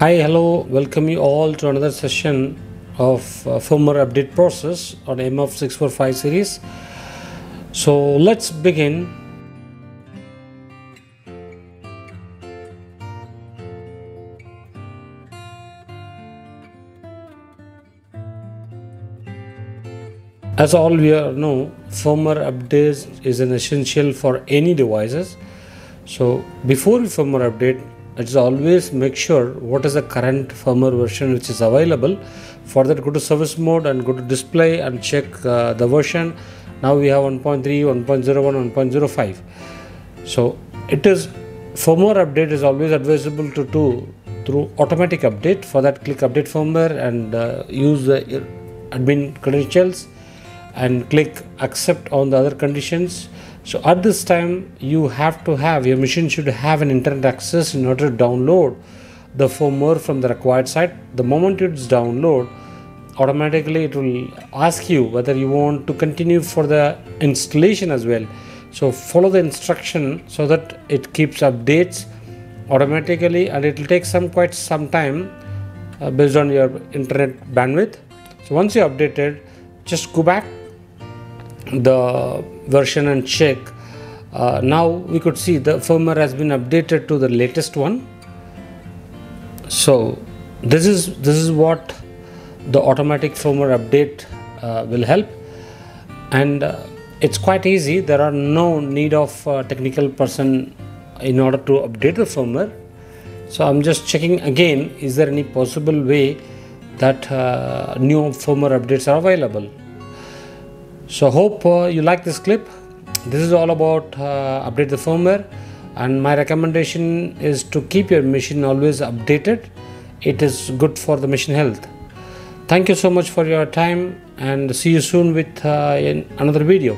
Hi, hello, welcome you all to another session of uh, firmware update process on MF645 series. So let's begin. As all we are know, firmware updates is an essential for any devices. So before firmware update, it's always make sure what is the current firmware version which is available. For that go to service mode and go to display and check uh, the version. Now we have 1.3 1.01 1.05 so it is firmware update is always advisable to do through automatic update. For that click update firmware and uh, use the admin credentials and click accept on the other conditions so at this time you have to have your machine should have an internet access in order to download the firmware from the required site. The moment it's download automatically it will ask you whether you want to continue for the installation as well. So follow the instruction so that it keeps updates automatically and it will take some quite some time uh, based on your internet bandwidth. So once you updated just go back the version and check uh, now we could see the firmware has been updated to the latest one. So this is this is what the automatic firmware update uh, will help. And uh, it's quite easy. There are no need of uh, technical person in order to update the firmware. So i'm just checking again is there any possible way that uh, new firmware updates are available so hope uh, you like this clip. This is all about uh, update the firmware. And my recommendation is to keep your machine always updated. It is good for the machine health. Thank you so much for your time and see you soon with uh, another video